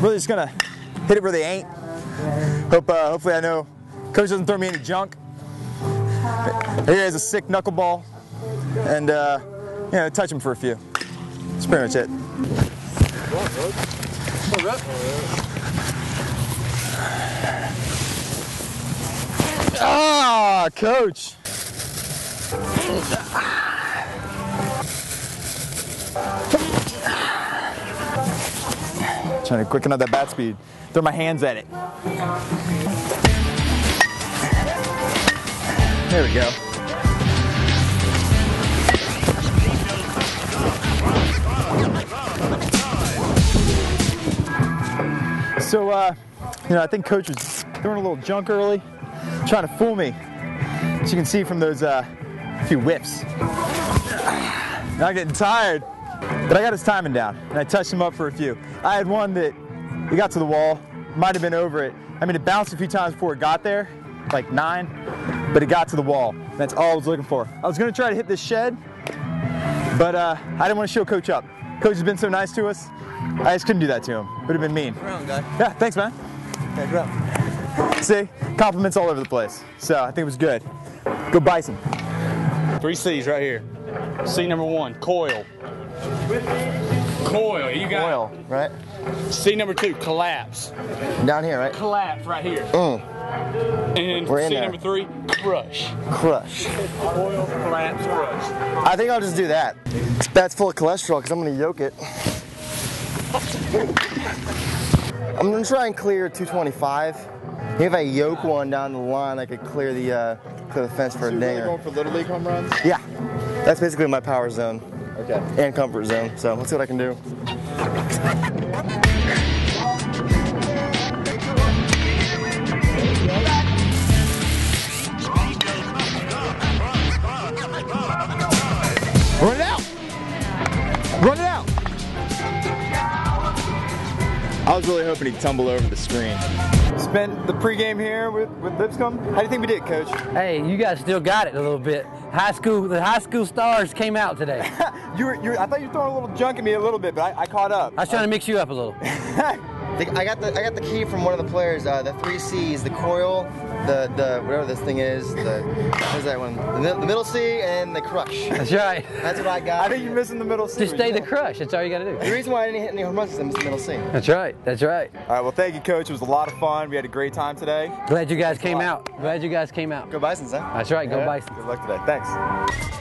Really just gonna hit it where they ain't. Hope, uh, hopefully I know coach doesn't throw me any junk. Here is a sick knuckleball, and uh, you know, touch him for a few. That's pretty much it. Ah, coach. Trying to quicken up that bat speed. Throw my hands at it. There we go. So, uh, you know, I think coach was throwing a little junk early, trying to fool me. As you can see from those uh, few whiffs. Not getting tired, but I got his timing down, and I touched him up for a few. I had one that he got to the wall, might have been over it. I mean, it bounced a few times before it got there, like nine, but it got to the wall. That's all I was looking for. I was gonna try to hit this shed, but uh, I didn't want to show coach up. Coach has been so nice to us. I just couldn't do that to him. It Would have been mean. Round guy. Yeah, thanks, man. See, compliments all over the place. So I think it was good. Go Bison. Three C's right here. C number one, coil. Coil, you got Coil, right? it. C number two, collapse. Down here, right? Collapse right here. Mm, And We're in C there. number three, crush. crush. Coil, collapse, crush. I think I'll just do that. This bat's full of cholesterol because I'm gonna yoke it. I'm gonna try and clear 225. If I yoke one down the line, I could clear the uh, clear the fence for a dinger. for little league home runs? Yeah, that's basically my power zone Okay. and comfort zone. So let's see what I can do. I was really hoping he'd tumble over the screen. Spent the pregame here with, with Lipscomb. How do you think we did, Coach? Hey, you guys still got it a little bit. High school, the high school stars came out today. you were, you were, I thought you were throwing a little junk at me a little bit, but I, I caught up. I was trying to mix you up a little. I got the I got the key from one of the players. Uh, the three C's: the coil, the the whatever this thing is. The what's that one? The, the middle C and the crush. That's right. That's what I got. I think you're missing the middle C. Just stay the crush. That's all you got to do. The reason why I didn't hit any home runs is I missed the middle C. That's right. That's right. All right. Well, thank you, Coach. It was a lot of fun. We had a great time today. Glad you guys came out. Glad you guys came out. Go Bison's, huh? That's right. Go Yeah. Bison. Good luck today. Thanks.